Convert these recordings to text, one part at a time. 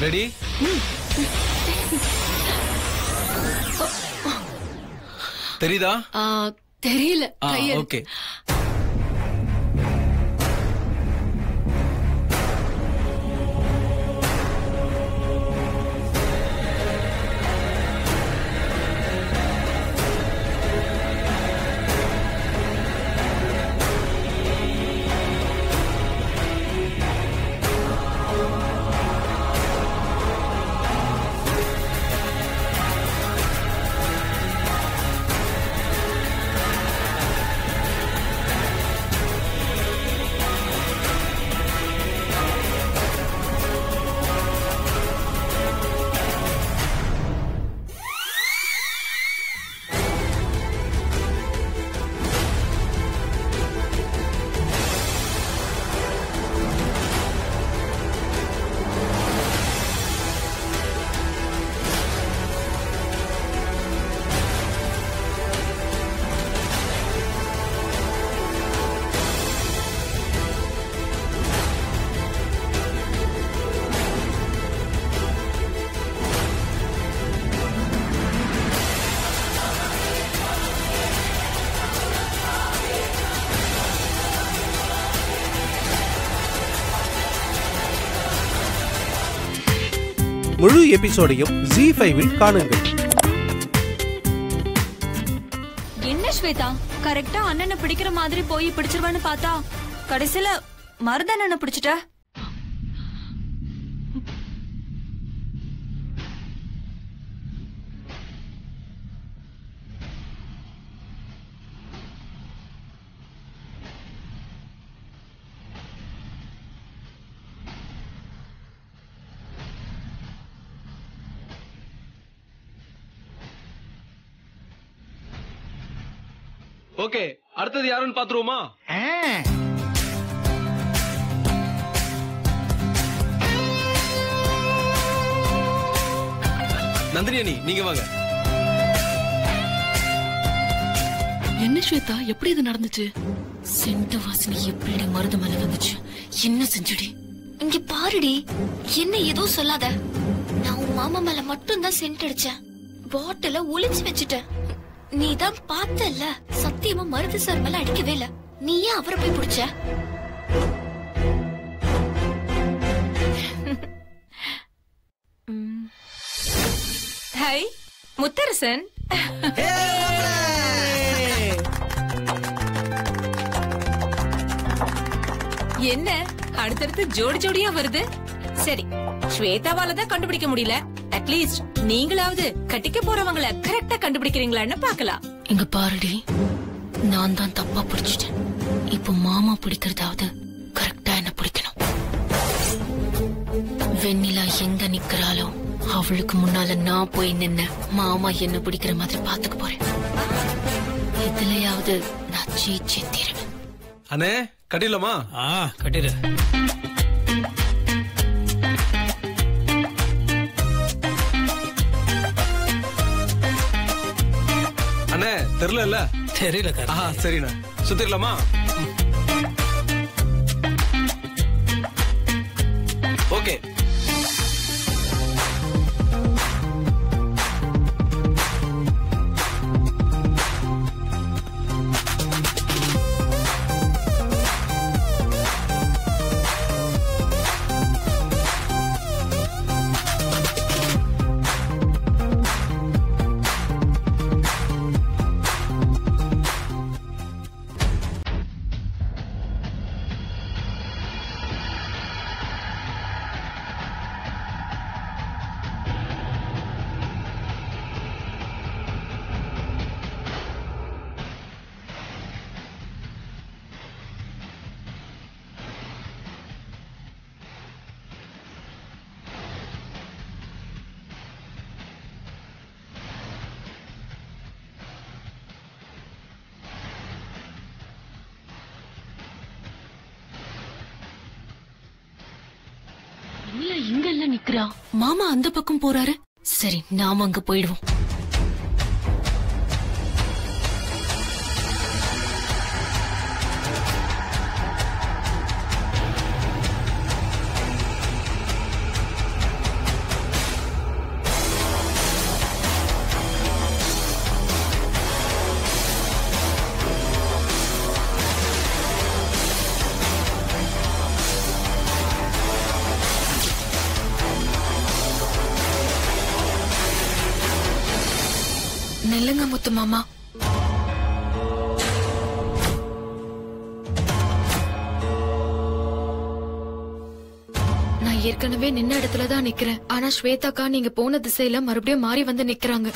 Ready தெரியுதா? தெரியல. Okay. முழு எபிசோடையும் ஜி ஃபைவில் காணுங்கள். என்ன ஸ்வேதா? கரெக்டா அண்ணனை பிடிக்கிற மாதிரி போய் பிடிச்சிருவான்னு பார்த்தா கடைசியில மருதண்ணனை பிடிச்சிட்ட? ஓகே அடுத்தது யாருன்னு பாத்துருவோமா? நந்தினி அண்ணி நீங்க வாங்க. என்ன ஸ்வேதா எப்படி இது நடந்துச்சு? சென்ட வாசனை எப்படி மருது மேல வந்துச்சு? என்ன செஞ்சுடி? இங்க பாருடி என்ன ஏதோ சொல்லாத. நான் உன் மாமா மேல மட்டும் தான் சென்ட் அடிச்சேன். பாட்டில ஒளிச்சு வச்சுட்டேன். நீ தான் பார்த்தல்ல. சத்தியமா மருது சார் மேல அடிக்கவே இல்ல. நீ ஏன் அவரை போய் பிடிச்ச? ஹை முத்தரசன். என்ன அடுத்தடுத்து ஜோடி ஜோடியா வருது? சரி ஸ்வேதாவால தான் கண்டுபிடிக்க முடியல. அட்லீஸ்ட் நீங்களாவது கட்டிக்க போறவங்கள கரெக்டா கண்டுபிடிக்கிறீங்களான்னு பார்க்கலாம். இங்க பாருடி. நான் தான் தப்பா பிடிச்சிட்டேன். இப்போ மாமா பிடிக்கிறதாவது கரெக்டா என்ன பிடிக்கணும்? வெண்ணிலா எங்க நிக்கிறாளோ அவளுக்கு முன்னால நான் போய் நின்ன மாமா என்ன பிடிக்கிற மாதிரி பாத்துக்க போறேன். இதுலயாவது நான் ஜெயிச்சே தீருவேன். அண்ணே கட்டிடலாமா? ஆ கட்டிடு. தெரியல இல்ல தெரியல கார்த்தி சரிண்ணா சுத்திடலாமா ஓகே. இங்க எல்லாம் நிக்கிறா மாமா அந்த பக்கம் போறாரு. சரி நாம அங்க போயிடுவோம். நில்லுங்க மாமா. நான் ஏற்கனவே நின்ன இடத்துல தான் நிக்கிறேன். ஆனா ஸ்வேதாக்கா நீங்க போன திசையில மறுபடியும் மாறி வந்து நிக்கிறாங்க.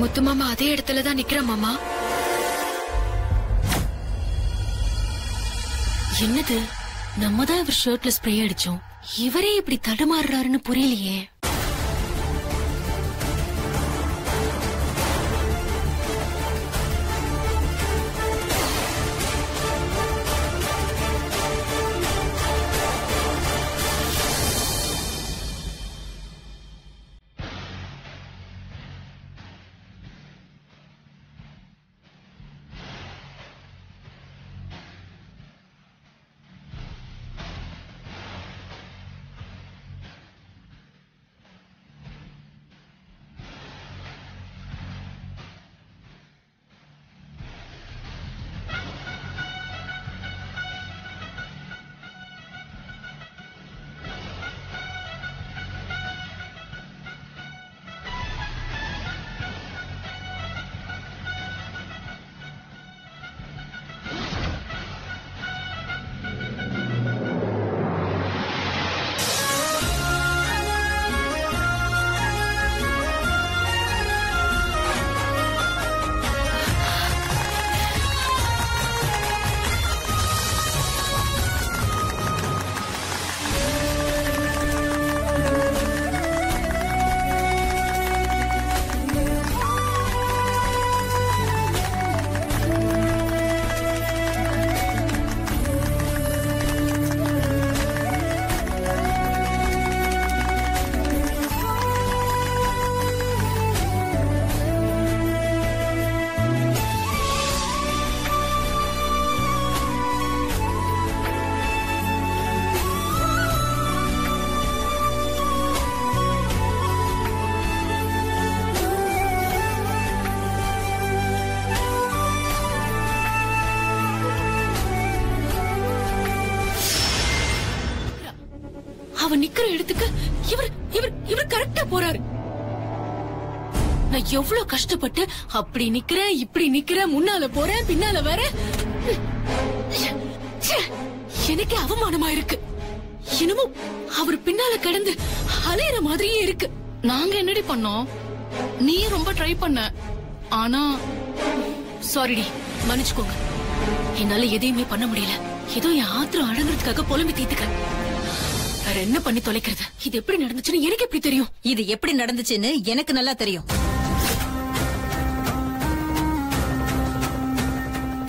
முத்து மாமா அதே இடத்துல தான் நிக்கிற மாமா. என்னது? நம்ம தான் இவர் ஷர்ட்ல ஸ்ப்ரே அடிச்சோம். இவரே இப்படி தடுமாறுறாருன்னு புரியலையே. அவ நிக்கிற இடத்துக்கு இவர் இவர் இவர் கரெக்டா போறாரு. நான் எவ்வளவு கஷ்டப்பட்டு அப்படி நிக்கிறேன் இப்படி நிக்கிறேன் முன்னால போறேன் பின்னால வர எனக்கு அவமானமா இருக்கு. என்னமோ அவர் பின்னால கிடந்து அலையிற மாதிரியே இருக்கு. நாங்க என்னடி பண்ணோம்? நீ ரொம்ப ட்ரை பண்ண. ஆனா சாரிடி மன்னிச்சுக்கோங்க. என்னால எதையுமே பண்ண முடியல. ஏதோ என் ஆத்திரம் அடங்குறதுக்காக புலம்பி தீத்துக்கிறேன் வேற என்ன பண்ணி தொலைக்கிறது? இது எப்படி நடந்துச்சுன்னு எனக்கு எப்படி தெரியும்? இது எப்படி நடந்துச்சுன்னு எனக்கு நல்லா தெரியும்.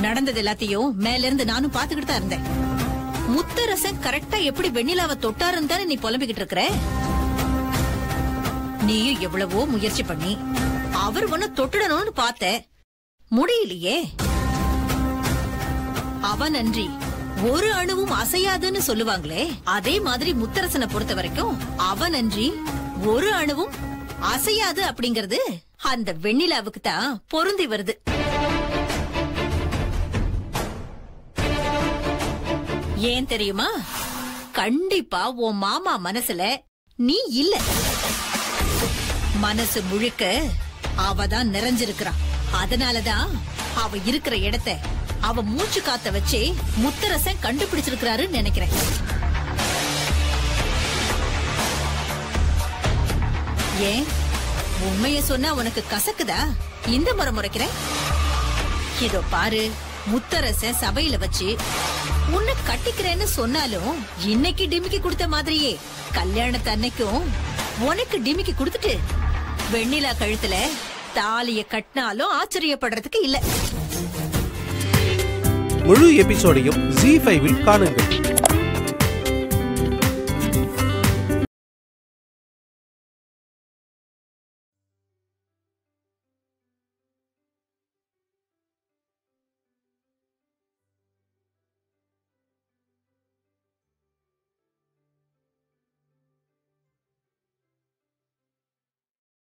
நடந்தது எல்லாத்தையும் மேல இருந்து நானும் பாத்துக்கிட்டு தான் இருந்தேன். முத்தரசன் கரெக்டா எப்படி வெண்ணிலாவை தொட்டாருன்னு தானே நீ புலம்பிக்கிட்டு இருக்கிற? நீயும் எவ்வளவோ முயற்சி பண்ணி அவர் ஒன்னு தொட்டுடணும்னு பார்த்த. முடியலையே. அவன் நன்றி. ஒரு அணுவும் அசையாதுன்னு சொல்லுவாங்களே அதே மாதிரி முத்தரசனை பொறுத்த வரைக்கும் அவன் நன்றி ஒரு அணுவும் அசையாது அப்படிங்கறது அந்த வெண்ணிலாவுக்கு தான் பொருந்தி வருது. ஏன் தெரியுமா? கண்டிப்பா உன் மாமா மனசுல நீ இல்ல. மனசு முழுக்க அவதான் நிறைஞ்சிருக்கிறான். அதனாலதான் அவ இருக்கிற இடத்த அவ மூச்சு காத்த வச்சு முத்தரசன் கண்டுபிடிச்சிருக்கிறாருன்னு நினைக்கிறேன். ஏன்? உண்மைய சொன்னா உனக்கு கசக்குதா? இந்த முறை முறைக்கிறேன். இதோ பாரு முத்தரசன் சபையில வச்சு உன்னை கட்டிக்கிறேன்னு சொன்னாலும் இன்னைக்கு டிமிக்கி கொடுத்த மாதிரியே கல்யாணத்து அன்னைக்கும் உனக்கு டிமிக்கி கொடுத்துட்டு வெண்ணிலா கழுத்துல தாலிய கட்டினாலும் ஆச்சரியப்படுறதுக்கு இல்லை. முழு எபிசோடையும் ஜி ஃபைவில் காணுங்கள்.